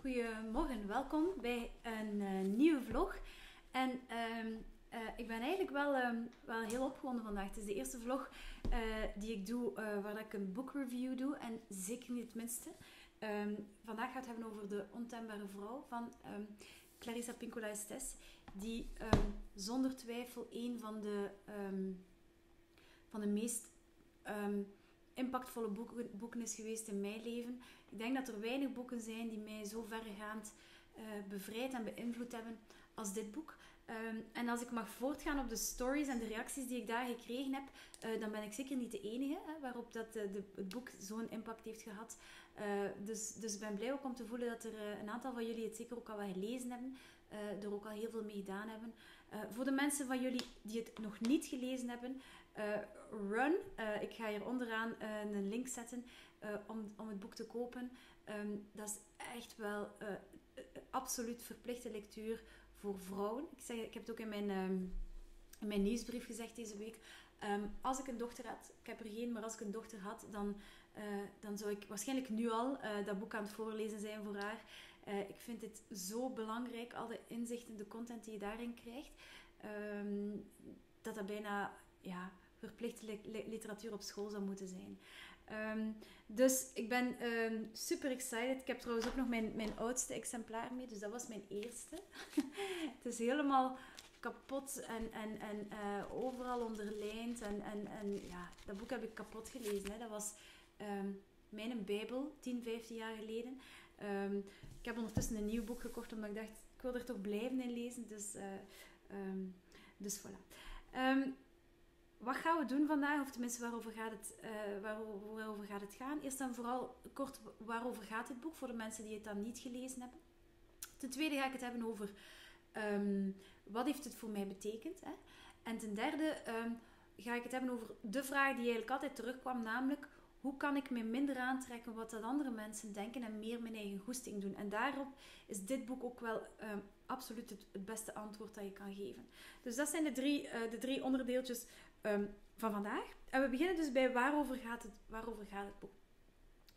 Goedemorgen, welkom bij een uh, nieuwe vlog. En uh, uh, ik ben eigenlijk wel, um, wel heel opgewonden vandaag. Het is de eerste vlog uh, die ik doe waar ik een boekreview doe en zeker niet het minste. Um, vandaag gaat het hebben over de ontembare vrouw van Clarissa Pinkola Estes, die zonder twijfel een van de, van de meest impactvolle boeken, boeken is geweest in mijn leven. Ik denk dat er weinig boeken zijn die mij zo verregaand uh, bevrijd en beïnvloed hebben als dit boek. Um, en als ik mag voortgaan op de stories en de reacties die ik daar gekregen heb, uh, dan ben ik zeker niet de enige hè, waarop dat, uh, de, het boek zo'n impact heeft gehad. Dus, dus ik ben blij ook om te voelen dat er een aantal van jullie het zeker ook al wel gelezen hebben, er ook al heel veel mee gedaan hebben. voor de mensen van jullie die het nog niet gelezen hebben, Run, ik ga hier onderaan een link zetten om, om het boek te kopen. Um, dat is echt wel absoluut verplichte lectuur voor vrouwen. Ik, zeg, ik heb het ook in mijn, um, in mijn nieuwsbrief gezegd deze week. Um, als ik een dochter had, ik heb er geen, maar als ik een dochter had, dan, dan zou ik waarschijnlijk nu al dat boek aan het voorlezen zijn voor haar. Ik vind het zo belangrijk, al de inzichten, de content die je daarin krijgt, dat dat bijna ja, verplichte literatuur op school zou moeten zijn. Um, dus ik ben um, super excited. Ik heb trouwens ook nog mijn, mijn oudste exemplaar mee, dus dat was mijn eerste. het is helemaal kapot en, en, en uh, overal onderlijnd. En, en, en ja, dat boek heb ik kapot gelezen. Hè. Dat was um, mijn Bijbel, 10, 15 jaar geleden. ik heb ondertussen een nieuw boek gekocht, omdat ik dacht, ik wil er toch blijven in lezen. Dus, uh, dus voilà wat gaan we doen vandaag? Of tenminste, waarover gaat het, uh, waarover, gaat het gaan? Eerst en vooral kort, waarover gaat dit boek voor de mensen die het dan niet gelezen hebben? Ten tweede ga ik het hebben over um, wat heeft het voor mij betekend. Hè? En ten derde um, ga ik het hebben over de vraag die eigenlijk altijd terugkwam, namelijk hoe kan ik me minder aantrekken wat dat andere mensen denken en meer mijn eigen goesting doen? En daarop is dit boek ook wel um, absoluut het, beste antwoord dat je kan geven. Dus dat zijn de drie, uh, de drie onderdeeltjes um, van vandaag. En we beginnen dus bij waarover gaat het, waarover gaat het boek.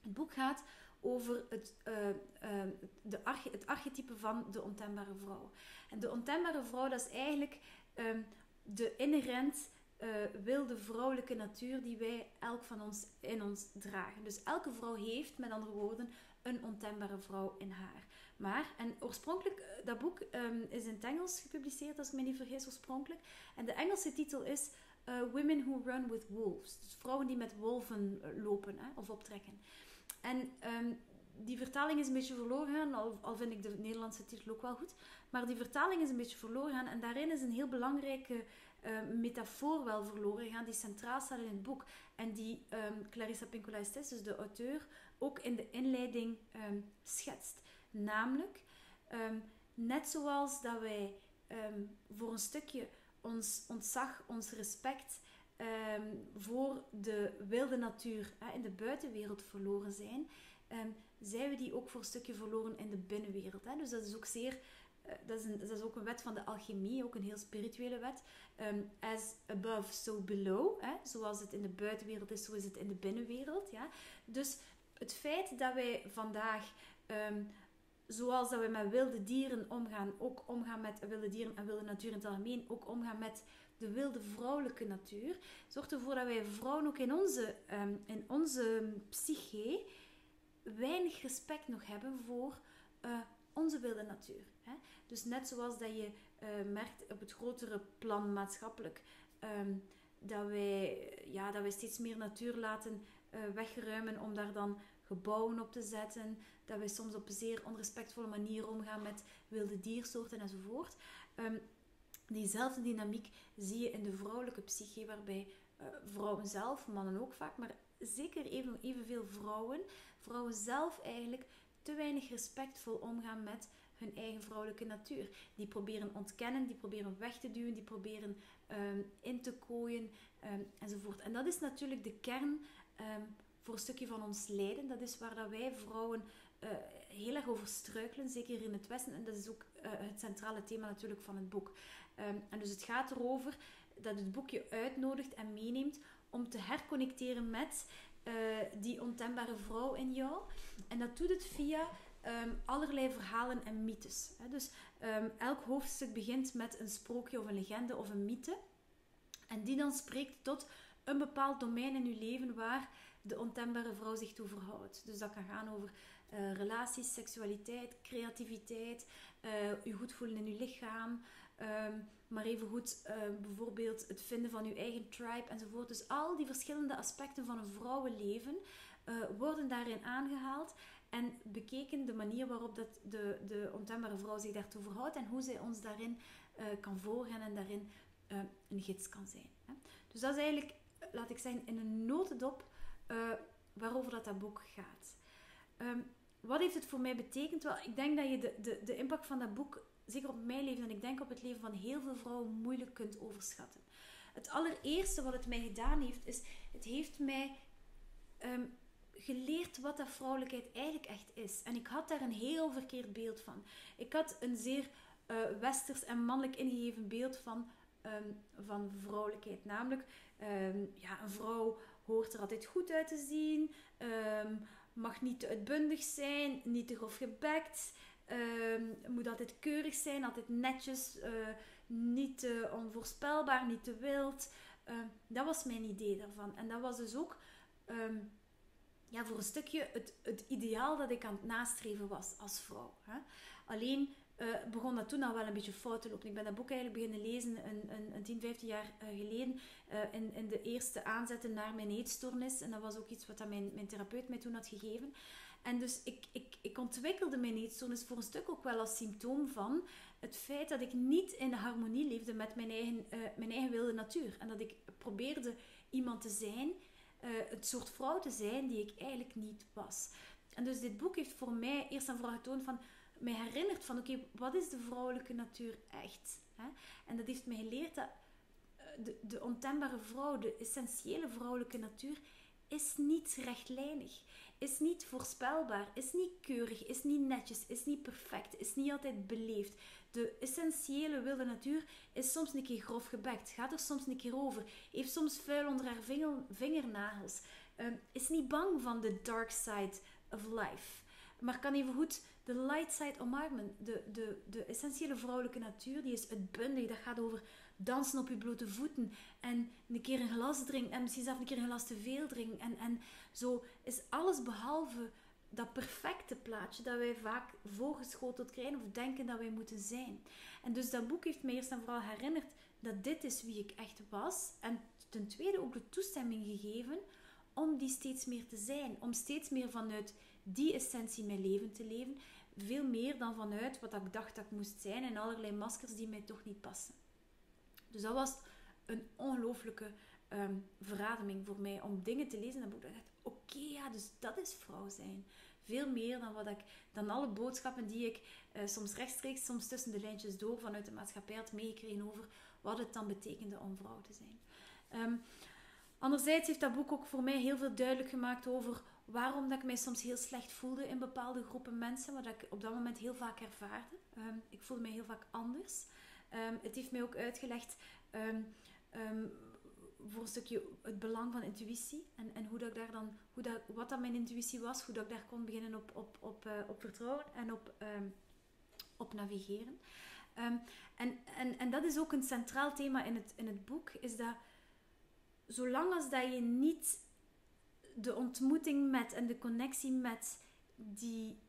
Het boek gaat over het, uh, uh, de het archetype van de ontembare vrouw. En de ontembare vrouw, dat is eigenlijk um, de inherent uh, wilde vrouwelijke natuur die wij elk van ons in ons dragen. Dus elke vrouw heeft, met andere woorden, een ontembare vrouw in haar. Maar, en oorspronkelijk, eh, dat boek is in het Engels gepubliceerd, als ik me niet vergis, oorspronkelijk. En de Engelse titel is uh, Women Who Run with Wolves. Dus vrouwen die met wolven lopen hè, of optrekken. En um, die vertaling is een beetje verloren gegaan, al, al, vind ik de Nederlandse titel ook wel goed. Maar die vertaling is een beetje verloren gegaan en daarin is een heel belangrijke uh, metafoor wel verloren gegaan, die centraal staat in het boek. En die um, Clarissa Pinkola Estes, dus de auteur, ook in de inleiding um, schetst. Namelijk, net zoals dat wij voor een stukje ons ontzag, ons respect voor de wilde natuur in de buitenwereld verloren zijn, um, zijn we die ook voor een stukje verloren in de binnenwereld. Hè? Dus dat is ook zeer eh, dat, is een, dat is ook een wet van de alchemie, ook een heel spirituele wet. Um, as above, so below. Hè? Zoals het in de buitenwereld is, zo is het in de binnenwereld. Ja? Dus het feit dat wij vandaag, zoals dat we met wilde dieren omgaan, ook omgaan met wilde dieren en wilde natuur in het algemeen, ook omgaan met de wilde vrouwelijke natuur, zorgt ervoor dat wij vrouwen ook in onze, um, in onze psyche weinig respect nog hebben voor uh, onze wilde natuur. Hè? Dus net zoals dat je uh, merkt op het grotere plan maatschappelijk, um, dat, wij, ja, dat wij steeds meer natuur laten uh, wegruimen om daar dan gebouwen op te zetten, dat wij soms op een zeer onrespectvolle manier omgaan met wilde diersoorten enzovoort. Um, diezelfde dynamiek zie je in de vrouwelijke psyche, waarbij uh, vrouwen zelf, mannen ook vaak, maar zeker even, evenveel vrouwen, vrouwen zelf eigenlijk te weinig respectvol omgaan met hun eigen vrouwelijke natuur. Die proberen ontkennen, die proberen weg te duwen, die proberen um, in te kooien um, enzovoort. En dat is natuurlijk de kern voor een stukje van ons lijden. Dat is waar dat wij vrouwen uh, heel erg over struikelen, zeker in het Westen. En dat is ook uh, het centrale thema natuurlijk van het boek. en dus het gaat erover dat het boekje uitnodigt en meeneemt om te herconnecteren met uh, die ontembare vrouw in jou. En dat doet het via ehm, allerlei verhalen en mythes. Hè. Dus ehm, elk hoofdstuk begint met een sprookje of een legende of een mythe. En die dan spreekt tot een bepaald domein in uw leven waar de ontembare vrouw zich toe verhoudt. Dus dat kan gaan over uh, relaties, seksualiteit, creativiteit, je goed voelen in je lichaam, um, maar evengoed uh, bijvoorbeeld het vinden van je eigen tribe enzovoort. Dus al die verschillende aspecten van een vrouwenleven worden daarin aangehaald en bekeken de manier waarop dat de, de ontembare vrouw zich daartoe verhoudt en hoe zij ons daarin kan volgen en daarin een gids kan zijn. Hè. Dus dat is eigenlijk, laat ik zeggen, in een notendop waarover dat, dat boek gaat. Um, wat heeft het voor mij betekend? Wel, ik denk dat je de, de, de impact van dat boek, zeker op mijn leven en ik denk op het leven van heel veel vrouwen, moeilijk kunt overschatten. Het allereerste wat het mij gedaan heeft, is het heeft mij um, geleerd wat dat vrouwelijkheid eigenlijk echt is. En ik had daar een heel verkeerd beeld van. Ik had een zeer uh, westers en mannelijk ingegeven beeld van, um, van vrouwelijkheid. Namelijk, um, ja, een vrouw hoort er altijd goed uit te zien mag niet te uitbundig zijn, niet te grof gebekt. Uh, moet altijd keurig zijn, altijd netjes, uh, niet te onvoorspelbaar, niet te wild. Uh, dat was mijn idee daarvan. En dat was dus ook um, ja, voor een stukje het, het ideaal dat ik aan het nastreven was als vrouw. Hè. Alleen uh, begon dat toen al wel een beetje fout te lopen. Ik ben dat boek eigenlijk beginnen lezen een, een, een 10, 15 jaar uh, geleden uh, in, in de eerste aanzetten naar mijn eetstoornis. En dat was ook iets wat dat mijn, mijn therapeut mij toen had gegeven. En dus ik, ik, ik ontwikkelde mijn eetstoornis voor een stuk ook wel als symptoom van het feit dat ik niet in harmonie leefde met mijn eigen, mijn eigen wilde natuur. En dat ik probeerde iemand te zijn, het soort vrouw te zijn die ik eigenlijk niet was. En dus dit boek heeft voor mij eerst en vooral getoond van mij herinnert van oké, wat is de vrouwelijke natuur echt? Hè? En dat heeft mij geleerd dat eh, de, de ontembare vrouw, de essentiële vrouwelijke natuur, is niet rechtlijnig, is niet voorspelbaar, is niet keurig, is niet netjes, is niet perfect, is niet altijd beleefd. De essentiële wilde natuur is soms een keer grof gebekt, gaat er soms een keer over, heeft soms vuil onder haar vinger, vingernagels, um, is niet bang van de dark side of life, maar kan even goed de light side omarmen. De, de, de essentiële vrouwelijke natuur, die is uitbundig. Dat gaat over dansen op je blote voeten. En een keer een glas drinken. En misschien zelfs een keer een glas te veel drinken. En, en zo is alles behalve dat perfecte plaatje dat wij vaak voorgeschoteld krijgen of denken dat wij moeten zijn. En dus dat boek heeft mij eerst en vooral herinnerd dat dit is wie ik echt was. En ten tweede ook de toestemming gegeven om die steeds meer te zijn. Om steeds meer vanuit die essentie mijn leven te leven. Veel meer dan vanuit wat ik dacht dat ik moest zijn en allerlei maskers die mij toch niet passen. Dus dat was een ongelooflijke um, verademing voor mij om dingen te lezen. En dan dacht ik, oké, ja, dus dat is vrouw zijn. Veel meer dan, wat ik, dan alle boodschappen die ik uh, soms rechtstreeks, soms tussen de lijntjes door vanuit de maatschappij had meegekregen over wat het dan betekende om vrouw te zijn. Um, anderzijds heeft dat boek ook voor mij heel veel duidelijk gemaakt over waarom dat ik mij soms heel slecht voelde in bepaalde groepen mensen, wat ik op dat moment heel vaak ervaarde. Um, ik voelde mij heel vaak anders. Um, het heeft mij ook uitgelegd um, voor een stukje het belang van intuïtie en, en hoe dat ik daar dan, hoe dat, wat dat mijn intuïtie was, hoe dat ik daar kon beginnen op, op, op, uh, op vertrouwen en op, op navigeren. en, en, en dat is ook een centraal thema in het, in het boek, is dat zolang als dat je niet de ontmoeting met en de connectie met die,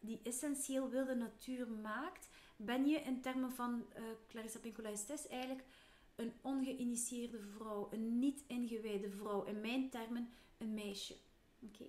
die essentieel wilde natuur maakt, ben je in termen van uh, Clarissa Pincolais eigenlijk een ongeïnitieerde vrouw, een niet ingewijde vrouw. In mijn termen een meisje. Oké?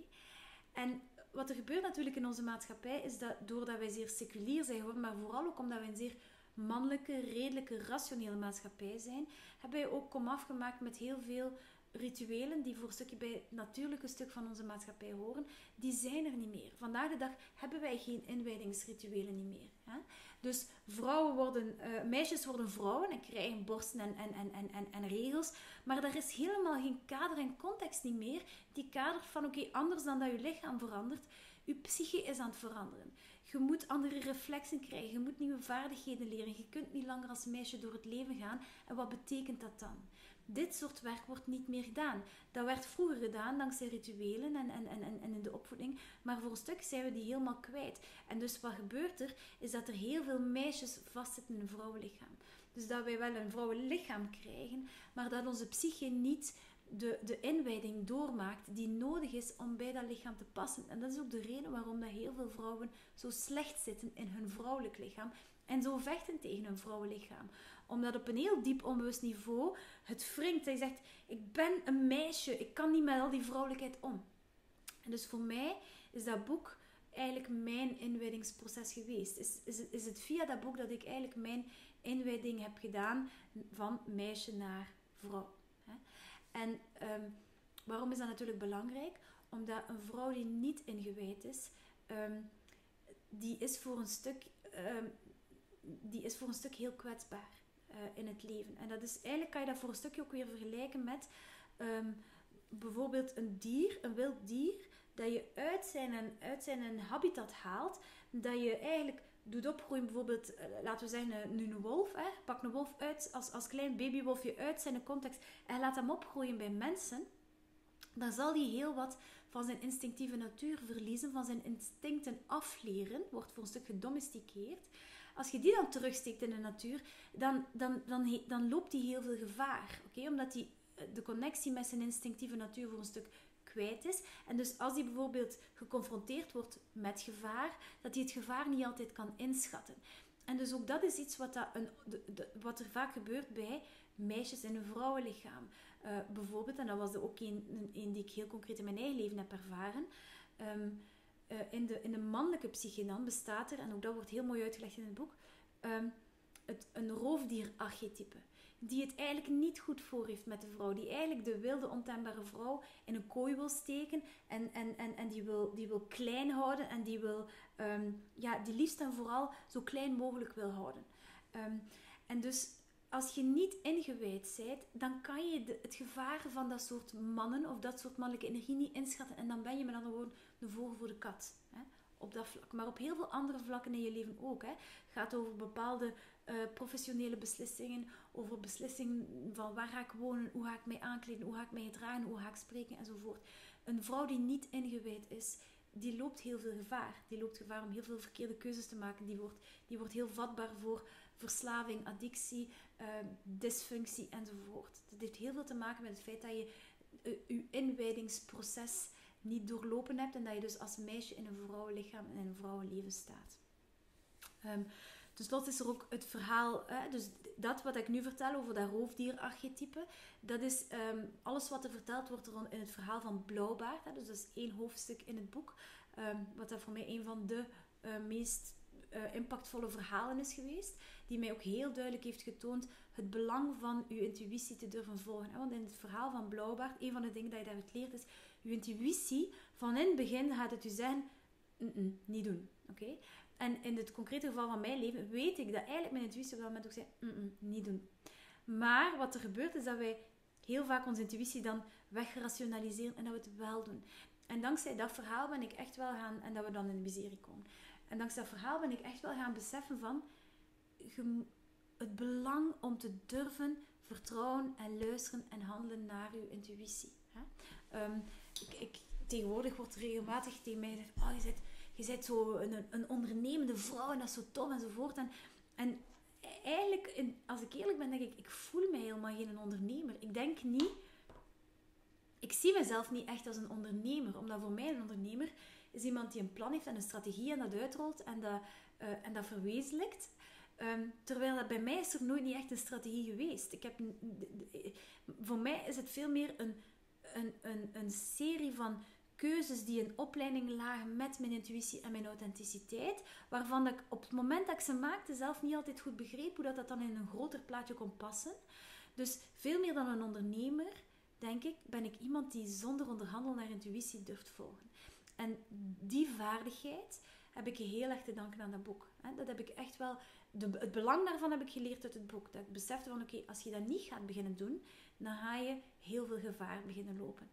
En wat er gebeurt natuurlijk in onze maatschappij is dat doordat wij zeer seculier zijn geworden, maar vooral ook omdat wij een zeer mannelijke, redelijke, rationele maatschappij zijn, hebben wij ook kom afgemaakt met heel veel rituelen die voor een stukje bij het natuurlijke stuk van onze maatschappij horen, die zijn er niet meer. Vandaag de dag hebben wij geen inwijdingsrituelen niet meer. Hè? Dus vrouwen worden, uh, meisjes worden vrouwen en krijgen borsten en, en, en, en, en, regels, maar er is helemaal geen kader en context niet meer die kader van oké, anders dan dat je lichaam verandert, je psyche is aan het veranderen. Je moet andere reflexen krijgen, je moet nieuwe vaardigheden leren. Je kunt niet langer als meisje door het leven gaan. En wat betekent dat dan? Dit soort werk wordt niet meer gedaan. Dat werd vroeger gedaan dankzij rituelen en, en, en, en in de opvoeding, maar voor een stuk zijn we die helemaal kwijt. En dus wat gebeurt er, is dat er heel veel meisjes vastzitten in een vrouwenlichaam. Dus dat wij wel een vrouwenlichaam krijgen, maar dat onze psyche niet de, de inwijding doormaakt die nodig is om bij dat lichaam te passen. En dat is ook de reden waarom dat heel veel vrouwen zo slecht zitten in hun vrouwelijk lichaam en zo vechten tegen hun vrouwenlichaam. Omdat op een heel diep onbewust niveau het wringt. Hij zegt, ik ben een meisje, ik kan niet met al die vrouwelijkheid om. En dus voor mij is dat boek eigenlijk mijn inwijdingsproces geweest. Is, is, is het via dat boek dat ik eigenlijk mijn inwijding heb gedaan van meisje naar vrouw. En um, waarom is dat natuurlijk belangrijk? Omdat een vrouw die niet ingewijd is, um, die is voor een stuk, um, die is voor een stuk heel kwetsbaar in het leven. En dat is eigenlijk kan je dat voor een stukje ook weer vergelijken met bijvoorbeeld een dier, een wild dier, dat je uit zijn, uit zijn habitat haalt, dat je eigenlijk doet opgroeien, bijvoorbeeld, eh, laten we zeggen, nu een wolf. Hè? Pak een wolf uit als, als klein babywolfje uit zijn context en laat hem opgroeien bij mensen. Dan zal hij heel wat van zijn instinctieve natuur verliezen, van zijn instincten afleren, wordt voor een stuk gedomesticeerd. Als je die dan terugsteekt in de natuur, dan, dan, dan, dan loopt hij heel veel gevaar. oké? Omdat hij eh, de connectie met zijn instinctieve natuur voor een stuk kwijt is. En dus als hij bijvoorbeeld geconfronteerd wordt met gevaar, dat hij het gevaar niet altijd kan inschatten. En dus ook dat is iets wat, dat een, de, wat er vaak gebeurt bij meisjes in een vrouwenlichaam. Uh, bijvoorbeeld, en dat was ook een, een, die ik heel concreet in mijn eigen leven heb ervaren. Ehm, eh, in, de, in de mannelijke psyche dan bestaat er, en ook dat wordt heel mooi uitgelegd in het boek, um, het, een roofdierarchetype die het eigenlijk niet goed voor heeft met de vrouw. Die eigenlijk de wilde, ontembare vrouw in een kooi wil steken en, en, en, en die, wil, die wil klein houden en die wil, um, ja, die liefst en vooral zo klein mogelijk wil houden. Um, en dus als je niet ingewijd bent, dan kan je het gevaar van dat soort mannen of dat soort mannelijke energie niet inschatten. En dan ben je met andere woorden de vogel voor de kat. Hè? Op dat vlak. Maar op heel veel andere vlakken in je leven ook. Het gaat over bepaalde uh, professionele beslissingen, over beslissingen van waar ga ik wonen, hoe ga ik mij aankleden, hoe ga ik mij gedragen, hoe ga ik spreken enzovoort. Een vrouw die niet ingewijd is, die loopt heel veel gevaar. Die loopt gevaar om heel veel verkeerde keuzes te maken. Die wordt, die wordt heel vatbaar voor verslaving, addictie, uh, dysfunctie enzovoort. Dat heeft heel veel te maken met het feit dat je uh, je inwijdingsproces niet doorlopen hebt en dat je dus als meisje in een vrouwenlichaam en in een vrouwenleven staat. Um, slotte is er ook het verhaal, hè, dus dat wat ik nu vertel over dat roofdierarchetype, dat is um, alles wat er verteld wordt in het verhaal van Blauwbaard. Hè, dus dat is één hoofdstuk in het boek, wat dat voor mij een van de uh, meest uh, impactvolle verhalen is geweest, die mij ook heel duidelijk heeft getoond het belang van uw intuïtie te durven volgen. Want in het verhaal van Blauwbaard, een van de dingen dat je daaruit leert is, uw intuïtie, van in het begin gaat het u zeggen, mm -mm, niet doen. Oké? En in het concrete geval van mijn leven weet ik dat eigenlijk mijn intuïtie op dat moment ook zei, niet doen. Maar wat er gebeurt is dat wij heel vaak onze intuïtie dan wegrationaliseren en dat we het wel doen. En dankzij dat verhaal ben ik echt wel gaan, en dat we dan in de miserie komen. En dankzij dat verhaal ben ik echt wel gaan beseffen van het belang om te durven vertrouwen en luisteren en handelen naar uw intuïtie. Um, ik, ik, tegenwoordig wordt regelmatig tegen mij gezegd, oh je zit je bent zo een, een ondernemende vrouw en dat is zo tof enzovoort. En, en eigenlijk, als ik eerlijk ben, denk ik, ik voel mij helemaal geen ondernemer. Ik denk niet, ik zie mezelf niet echt als een ondernemer. Omdat voor mij een ondernemer is iemand die een plan heeft en een strategie en dat uitrolt en dat, uh, en dat verwezenlijkt. Um, terwijl dat bij mij is er nooit niet echt een strategie geweest. Ik heb, voor mij is het veel meer een, een, een, een serie van keuzes die in opleiding lagen met mijn intuïtie en mijn authenticiteit, waarvan ik op het moment dat ik ze maakte zelf niet altijd goed begreep hoe dat, dat dan in een groter plaatje kon passen. Dus veel meer dan een ondernemer, denk ik, ben ik iemand die zonder onderhandel naar intuïtie durft volgen. En die vaardigheid heb ik heel erg te danken aan dat boek. Dat heb ik echt wel, het belang daarvan heb ik geleerd uit het boek. Dat ik besefte van, oké, als je dat niet gaat beginnen doen, dan ga je heel veel gevaar beginnen lopen.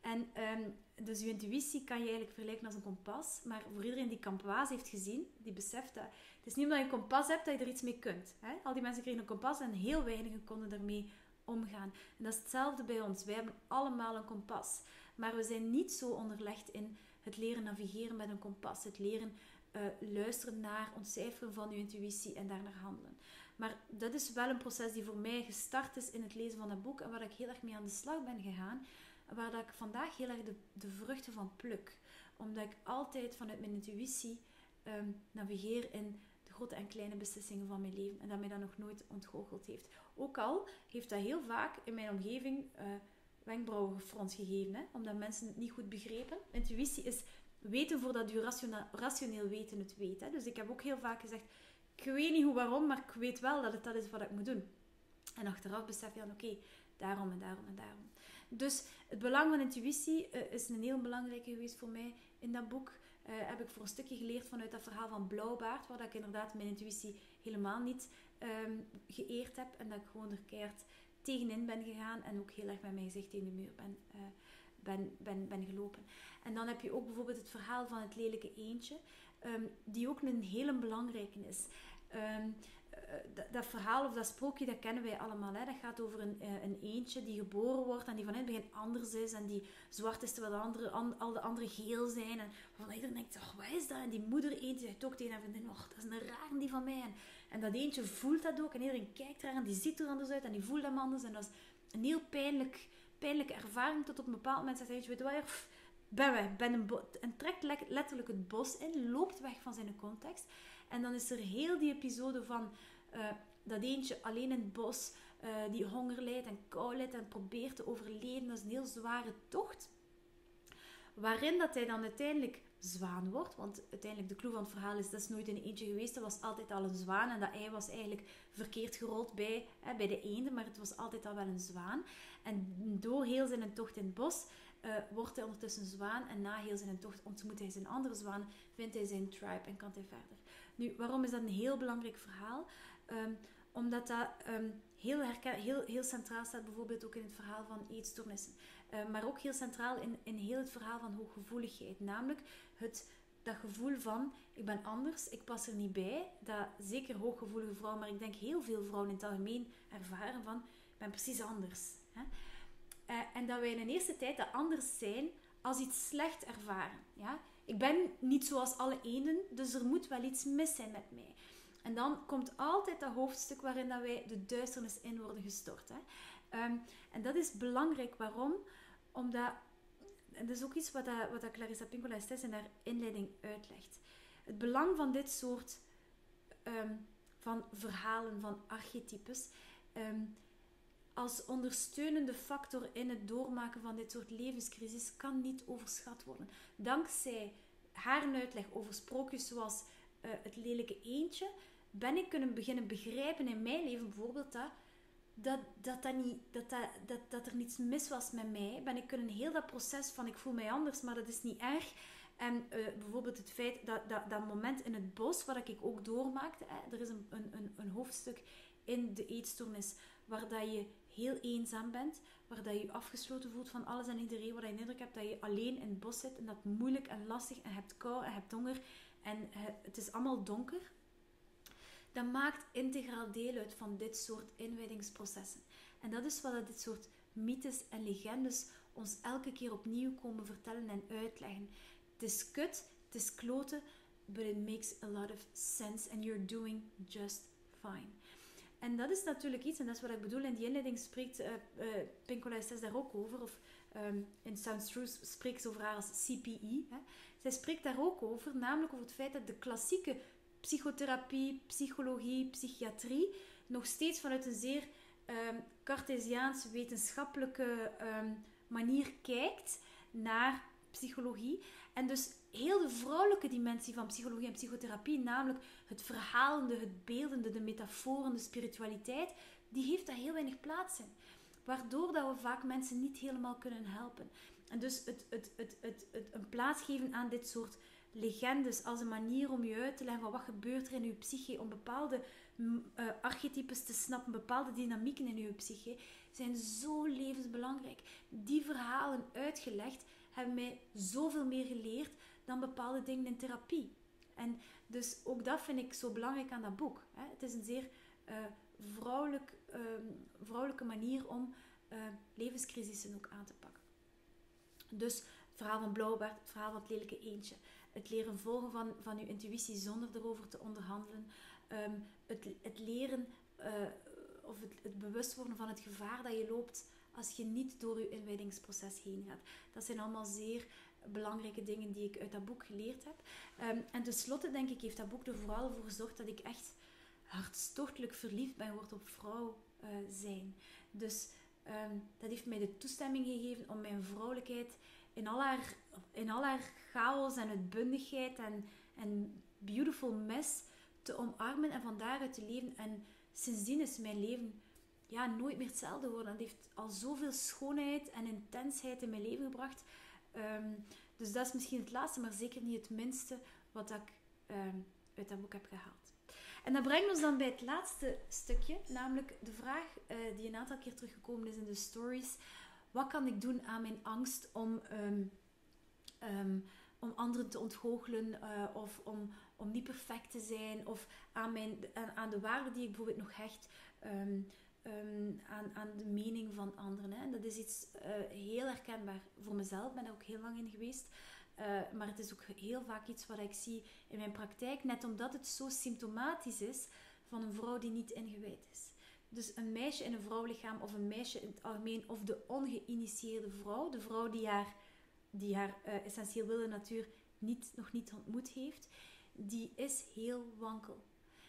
En um, dus je intuïtie kan je eigenlijk vergelijken als een kompas. Maar voor iedereen die Campoise heeft gezien, die beseft dat. Het is niet omdat je een kompas hebt dat je er iets mee kunt. Al die mensen kregen een kompas en heel weinigen konden ermee omgaan. En dat is hetzelfde bij ons. Wij hebben allemaal een kompas. Maar we zijn niet zo onderlegd in het leren navigeren met een kompas. Het leren uh, luisteren naar, ontcijferen van je intuïtie en daarnaar handelen. Maar dat is wel een proces die voor mij gestart is in het lezen van dat boek en waar ik heel erg mee aan de slag ben gegaan. Waar dat ik vandaag heel erg de, de vruchten van pluk. Omdat ik altijd vanuit mijn intuïtie ehm, navigeer in de grote en kleine beslissingen van mijn leven. En dat mij dat nog nooit ontgoocheld heeft. Ook al heeft dat heel vaak in mijn omgeving uh, wenkbrauwen gefrons gegeven. Hè? Omdat mensen het niet goed begrepen. Intuïtie is weten voordat je rationeel weten het weet. Hè? Dus ik heb ook heel vaak gezegd, ik weet niet hoe waarom, maar ik weet wel dat het dat is wat ik moet doen. En achteraf besef je dan, oké, daarom en daarom en daarom. Dus het belang van intuïtie uh, is een heel belangrijke geweest voor mij in dat boek. Uh, heb ik voor een stukje geleerd vanuit dat verhaal van Blauwbaard, waar dat ik inderdaad mijn intuïtie helemaal niet um, geëerd heb. En dat ik gewoon er tegenin ben gegaan en ook heel erg met mijn gezicht in de muur ben, uh, ben, ben, ben gelopen. En dan heb je ook bijvoorbeeld het verhaal van het lelijke eendje, um, die ook een hele belangrijke is. Um, dat, verhaal of dat sprookje, dat kennen wij allemaal. Hè? Dat gaat over een, uh, een eendje die geboren wordt en die van het begin anders is. En die zwart is terwijl de andere, al de anderen geel zijn. En van iedereen denkt, oh, wat is dat? En die moeder eendje zegt ook tegen haar vriendin, oh, dat is een raar die van mij. En dat eendje voelt dat ook. En iedereen kijkt er en die ziet er anders uit en die voelt hem anders. En dat is een heel pijnlijk, pijnlijke ervaring tot op een bepaald moment zegt hij, weet je ben weg, ben een en trekt letterlijk het bos in, loopt weg van zijn context. En dan is er heel die episode van uh, dat eentje alleen in het bos, uh, die honger lijdt en kou lijdt en probeert te overleven. Dat is een heel zware tocht. Waarin dat hij dan uiteindelijk zwaan wordt. Want uiteindelijk de clue van het verhaal is, dat is nooit een eentje geweest. Dat was altijd al een zwaan. En dat ei was eigenlijk verkeerd gerold bij, hè, bij de eenden. Maar het was altijd al wel een zwaan. En door heel zijn tocht in het bos uh, wordt hij ondertussen zwaan. En na heel zijn tocht ontmoet hij zijn andere zwaan. Vindt hij zijn tribe en kan hij verder. Nu, waarom is dat een heel belangrijk verhaal? Um, omdat dat um, heel, heel, heel centraal staat, bijvoorbeeld ook in het verhaal van eetstoornissen. Uh, maar ook heel centraal in, in heel het verhaal van hooggevoeligheid. Namelijk het, dat gevoel van, ik ben anders, ik pas er niet bij. Dat zeker hooggevoelige vrouwen, maar ik denk heel veel vrouwen in het algemeen ervaren van, ik ben precies anders. Hè? Uh, en dat wij in de eerste tijd dat anders zijn als iets slecht ervaren. Ja? Ik ben niet zoals alle eenden, dus er moet wel iets mis zijn met mij. En dan komt altijd dat hoofdstuk waarin dat wij de duisternis in worden gestort. Hè? Um, en dat is belangrijk. Waarom? Omdat, en dat is ook iets wat, dat, wat Clarissa Pinkola Estes in haar inleiding uitlegt. Het belang van dit soort um, van verhalen, van archetypes, um, als ondersteunende factor in het doormaken van dit soort levenscrisis kan niet overschat worden. Dankzij haar uitleg over sprookjes zoals uh, het lelijke eendje, ben ik kunnen beginnen begrijpen in mijn leven bijvoorbeeld dat, dat, dat, dat, niet, dat, dat, dat, dat er niets mis was met mij. Ben ik kunnen heel dat proces van ik voel mij anders, maar dat is niet erg. En uh, bijvoorbeeld het feit dat, dat dat moment in het bos, wat ik ook doormaakte, hè, er is een, een, een hoofdstuk in de eetstoornis waar dat je heel eenzaam bent, waar dat je je afgesloten voelt van alles en iedereen, waar je de indruk hebt dat je alleen in het bos zit en dat moeilijk en lastig en hebt kou en hebt honger en het is allemaal donker, dat maakt integraal deel uit van dit soort inwijdingsprocessen. En dat is wat dit soort mythes en legendes ons elke keer opnieuw komen vertellen en uitleggen. Het is kut, het is kloten, but it makes a lot of sense and you're doing just fine. En dat is natuurlijk iets, en dat is wat ik bedoel, in die inleiding spreekt uh, uh, daar ook over, of um, in Sounds True spreekt ze over haar als CPE. Hè. Zij spreekt daar ook over, namelijk over het feit dat de klassieke psychotherapie, psychologie, psychiatrie nog steeds vanuit een zeer um, Cartesiaans wetenschappelijke um, manier kijkt naar psychologie. En dus heel de vrouwelijke dimensie van psychologie en psychotherapie, namelijk het verhalende, het beeldende, de metaforen, de spiritualiteit, die heeft daar heel weinig plaats in. Waardoor dat we vaak mensen niet helemaal kunnen helpen. En dus het, het, het, het een plaats geven aan dit soort legendes als een manier om je uit te leggen van wat gebeurt er in je psyche, om bepaalde uh, archetypes te snappen, bepaalde dynamieken in je psyche, zijn zo levensbelangrijk. Die verhalen uitgelegd hebben mij zoveel meer geleerd dan bepaalde dingen in therapie. En dus ook dat vind ik zo belangrijk aan dat boek. Het is een zeer vrouwelijk, ehm, vrouwelijke manier om levenscrisissen ook aan te pakken. Dus het verhaal van Blauwbaard, het verhaal van het lelijke eentje. Het leren volgen van, van je intuïtie zonder erover te onderhandelen. Ehm, het, het leren of het, het bewust worden van het gevaar dat je loopt als je niet door je inwijdingsproces heen gaat. Dat zijn allemaal zeer belangrijke dingen die ik uit dat boek geleerd heb. Um, en tenslotte, denk ik, heeft dat boek er vooral voor gezorgd dat ik echt hartstochtelijk verliefd ben geworden op vrouw uh, zijn. Dus um, dat heeft mij de toestemming gegeven om mijn vrouwelijkheid in al haar, in al chaos en uitbundigheid en, en beautiful mess te omarmen en van daaruit te leven. En sindsdien is mijn leven ja, nooit meer hetzelfde geworden. Het heeft al zoveel schoonheid en intensheid in mijn leven gebracht. Um, dus dat is misschien het laatste, maar zeker niet het minste wat ik um, uit dat boek heb gehaald. En dat brengt ons dan bij het laatste stukje, namelijk de vraag uh, die een aantal keer teruggekomen is in de stories. Wat kan ik doen aan mijn angst om, um, um, om anderen te ontgoochelen uh, of om, om niet perfect te zijn of aan, mijn, aan, de waarde die ik bijvoorbeeld nog hecht um, aan, aan de mening van anderen. Hè. Dat is iets uh, heel herkenbaar voor mezelf. Ik ben er ook heel lang in geweest. Uh, maar het is ook heel vaak iets wat ik zie in mijn praktijk, net omdat het zo symptomatisch is van een vrouw die niet ingewijd is. Dus een meisje in een vrouwlichaam of een meisje in het algemeen of de ongeïnitieerde vrouw, de vrouw die haar, die haar uh, essentieel wilde natuur niet, nog niet ontmoet heeft, die is heel wankel.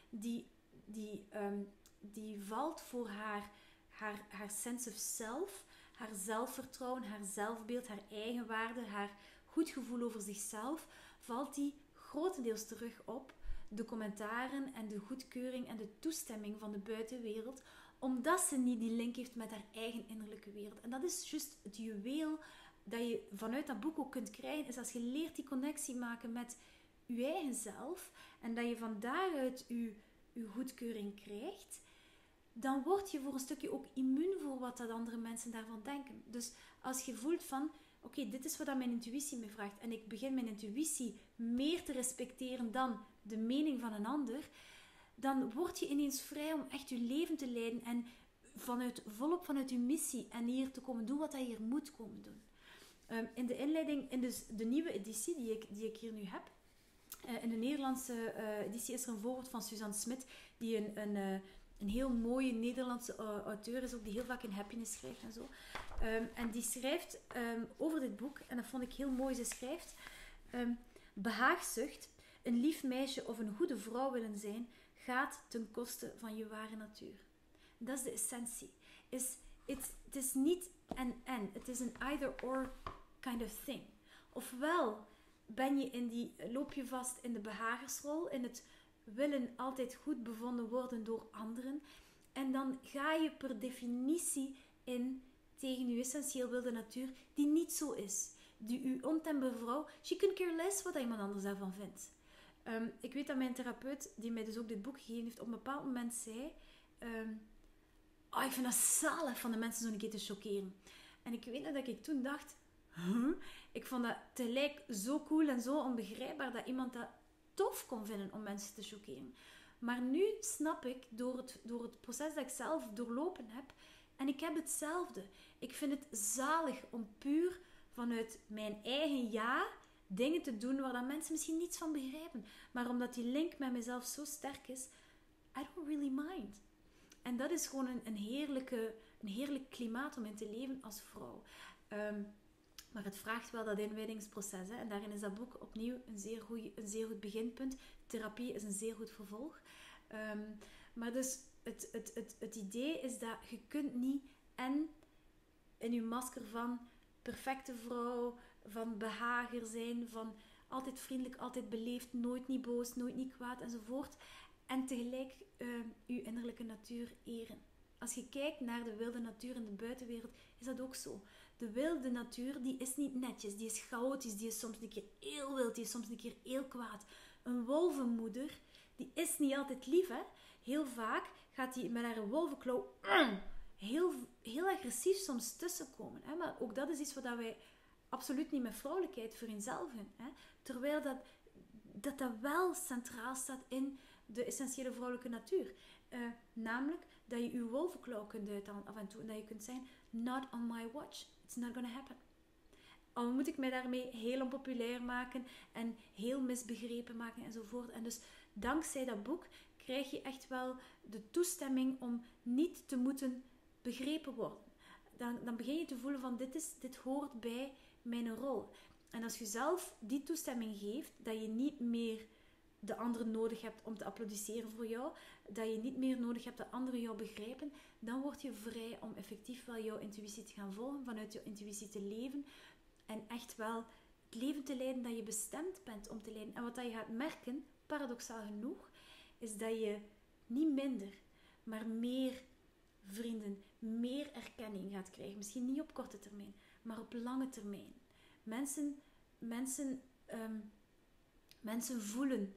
Die, die um, die valt voor haar, haar, haar sense of self, haar zelfvertrouwen, haar zelfbeeld, haar eigenwaarde, haar goed gevoel over zichzelf, valt die grotendeels terug op de commentaren en de goedkeuring en de toestemming van de buitenwereld, omdat ze niet die link heeft met haar eigen innerlijke wereld. En dat is juist het juweel dat je vanuit dat boek ook kunt krijgen, is als je leert die connectie maken met je eigen zelf en dat je van daaruit je, goedkeuring krijgt, dan word je voor een stukje ook immuun voor wat dat andere mensen daarvan denken. Dus als je voelt van, oké, dit is wat mijn intuïtie me vraagt en ik begin mijn intuïtie meer te respecteren dan de mening van een ander, dan word je ineens vrij om echt je leven te leiden en vanuit, volop vanuit je missie en hier te komen doen wat je hier moet komen doen. Um, in de inleiding, in dus de nieuwe editie die ik, die ik hier nu heb, uh, in de Nederlandse uh, editie is er een voorwoord van Suzanne Smit, die een, een, uh, een heel mooie Nederlandse auteur is, ook die heel vaak in happiness schrijft en zo. Um, en die schrijft um, over dit boek, en dat vond ik heel mooi, ze schrijft... Um, behaagzucht, een lief meisje of een goede vrouw willen zijn, gaat ten koste van je ware natuur. Dat is de essentie. Is, het is niet en-en. Het is een either-or kind of thing. Ofwel ben je in die, loop je vast in de behagersrol, in het willen altijd goed bevonden worden door anderen. En dan ga je per definitie in tegen je essentieel wilde natuur, die niet zo is. Die uw ontembare vrouw, she can care less wat iemand anders daarvan vindt. Um, ik weet dat mijn therapeut, die mij dus ook dit boek gegeven heeft, op een bepaald moment zei: um, oh, Ik vind dat zalig van de mensen zo'n keer te choqueren. En ik weet dat ik toen dacht: huh? Ik vond dat tegelijk zo cool en zo onbegrijpbaar dat iemand dat tof kon vinden om mensen te choqueren. Maar nu snap ik door het, door het proces dat ik zelf doorlopen heb, en ik heb hetzelfde. Ik vind het zalig om puur vanuit mijn eigen ja dingen te doen waar dan mensen misschien niets van begrijpen. Maar omdat die link met mezelf zo sterk is, I don't really mind. En dat is gewoon een, een, heerlijke, een heerlijk klimaat om in te leven als vrouw. Um, maar het vraagt wel dat inwijdingsproces. Hè? En daarin is dat boek opnieuw een zeer, goeie, een zeer goed beginpunt. Therapie is een zeer goed vervolg. Um, maar dus het, het, het, het idee is dat je kunt niet en in je masker van perfecte vrouw, van behager zijn, van altijd vriendelijk, altijd beleefd, nooit niet boos, nooit niet kwaad enzovoort. En tegelijk uh, je innerlijke natuur eren. Als je kijkt naar de wilde natuur in de buitenwereld, is dat ook zo de wilde natuur, die is niet netjes. Die is chaotisch. Die is soms een keer heel wild. Die is soms een keer heel kwaad. Een wolvenmoeder, die is niet altijd lief, hè. Heel vaak gaat die met haar wolvenklauw heel, heel agressief soms tussenkomen. Hè? Maar ook dat is iets wat wij absoluut niet met vrouwelijkheid vereenzelvigen. Hè? Terwijl dat dat dat wel centraal staat in de essentiële vrouwelijke natuur. Uh, namelijk dat je je wolvenklauw kunt uithalen af en toe. En dat je kunt zeggen, not on my watch. It's not gonna happen. Al moet ik mij daarmee heel onpopulair maken en heel misbegrepen maken enzovoort. En dus dankzij dat boek krijg je echt wel de toestemming om niet te moeten begrepen worden. Dan, dan begin je te voelen van dit, is, dit hoort bij mijn rol. En als je zelf die toestemming geeft, dat je niet meer de anderen nodig hebt om te applaudisseren voor jou, dat je niet meer nodig hebt dat anderen jou begrijpen, dan word je vrij om effectief wel jouw intuïtie te gaan volgen, vanuit jouw intuïtie te leven en echt wel het leven te leiden dat je bestemd bent om te leiden. En wat dat je gaat merken, paradoxaal genoeg, is dat je niet minder, maar meer vrienden, meer erkenning gaat krijgen. Misschien niet op korte termijn, maar op lange termijn. Mensen, mensen, um, mensen voelen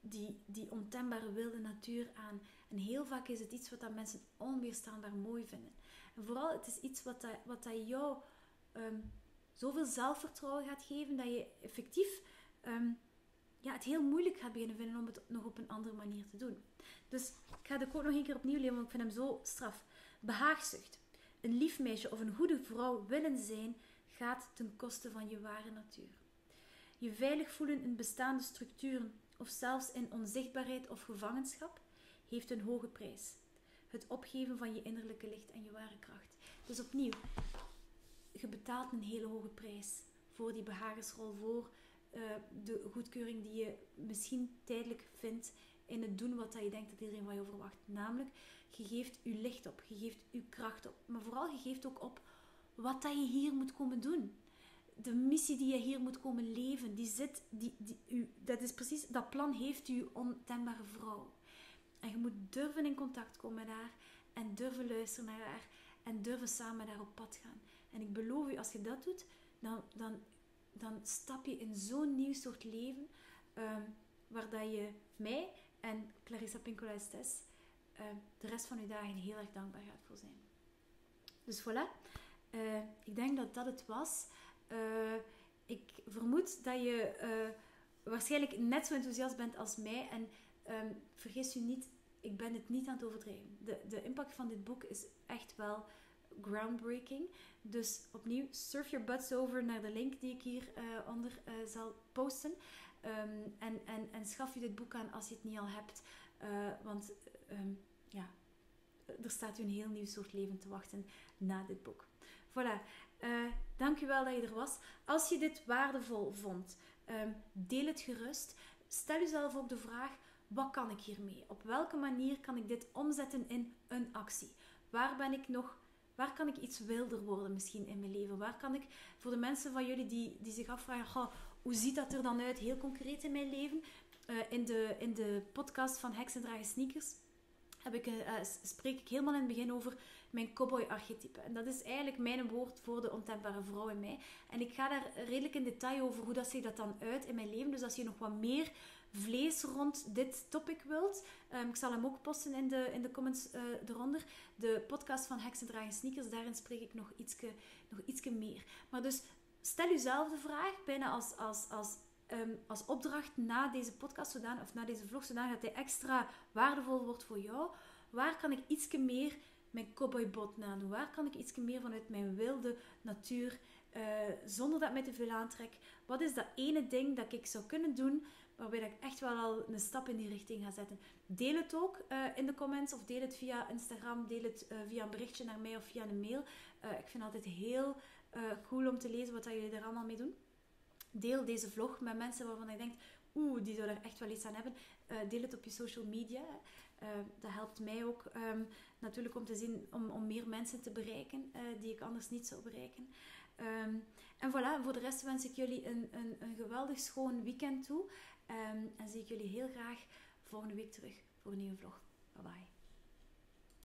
die, die ontembare wilde natuur aan. En heel vaak is het iets wat dat mensen onweerstaanbaar mooi vinden. En vooral, het is iets wat, dat, wat dat jou um, zoveel zelfvertrouwen gaat geven dat je effectief um, ja, het heel moeilijk gaat beginnen vinden om het nog op een andere manier te doen. Dus ik ga de quote nog een keer opnieuw lezen, want ik vind hem zo straf. Behaagzucht. Een lief meisje of een goede vrouw willen zijn gaat ten koste van je ware natuur. Je veilig voelen in bestaande structuren of zelfs in onzichtbaarheid of gevangenschap heeft een hoge prijs. Het opgeven van je innerlijke licht en je ware kracht. Dus opnieuw, je betaalt een hele hoge prijs voor die behagersrol, voor uh, de goedkeuring die je misschien tijdelijk vindt in het doen wat je denkt dat iedereen van je verwacht. Namelijk, je geeft je licht op, je geeft je kracht op, maar vooral je geeft ook op wat dat je hier moet komen doen. De missie die je hier moet komen leven, die zit, die, die, u, dat is precies, dat plan heeft u ontembare vrouw. En je moet durven in contact komen met haar en durven luisteren naar haar en durven samen haar op pad gaan. En ik beloof u, als je dat doet, dan, dan, dan stap je in zo'n nieuw soort leven um, waar dat je mij en Clarissa Pinkola Estes um, de rest van je dagen heel erg dankbaar gaat voor zijn. Dus voilà. Uh, ik denk dat dat het was. Uh, ik vermoed dat je uh, waarschijnlijk net zo enthousiast bent als mij. En um, vergis je niet, ik ben het niet aan het overdrijven. De, de impact van dit boek is echt wel groundbreaking. Dus opnieuw, surf your butts over naar de link die ik hieronder uh, onder zal posten. Um, en, en, en schaf je dit boek aan als je het niet al hebt. Want um, ja, er staat u een heel nieuw soort leven te wachten na dit boek. Voilà. Uh, dankjewel dat je er was. Als je dit waardevol vond, um, deel het gerust. Stel jezelf ook de vraag: wat kan ik hiermee? Op welke manier kan ik dit omzetten in een actie? Waar ben ik nog Waar kan ik iets wilder worden misschien in mijn leven? Waar kan ik, voor de mensen van jullie die, die zich afvragen, hoe ziet dat er dan uit heel concreet in mijn leven? Uh, in, de, in de podcast van Heksen dragen sneakers heb ik, uh, spreek ik helemaal in het begin over mijn cowboy-archetype. En dat is eigenlijk mijn woord voor de ontembare vrouw in mij. En ik ga daar redelijk in detail over hoe dat ziet dat dan uit in mijn leven. Dus als je nog wat meer vlees rond dit topic wilt, um, ik zal hem ook posten in de, in de comments uh, eronder. De podcast van Heksen dragen sneakers, daarin spreek ik nog ietske, nog ietske meer. Maar dus stel jezelf de vraag, bijna als, als, als Um, als opdracht na deze podcast zodanig, of na deze vlog, zodanig dat hij extra waardevol wordt voor jou. Waar kan ik iets meer mijn cowboybot nadoen? Waar kan ik iets meer vanuit mijn wilde natuur, uh, zonder dat mij te veel aantrek? Wat is dat ene ding dat ik zou kunnen doen waarbij ik echt wel al een stap in die richting ga zetten. Deel het ook uh, in de comments of deel het via Instagram, deel het uh, via een berichtje naar mij of via een mail. Ik vind het altijd heel cool om te lezen wat jullie er allemaal mee doen. Deel deze vlog met mensen waarvan je denkt, oeh, die zouden er echt wel iets aan hebben. deel het op je social media. Dat helpt mij ook um, natuurlijk om te zien, om, om meer mensen te bereiken die ik anders niet zou bereiken. Um, en voilà, voor de rest wens ik jullie een, een, een geweldig schoon weekend toe. En zie ik jullie heel graag volgende week terug voor een nieuwe vlog. Bye bye.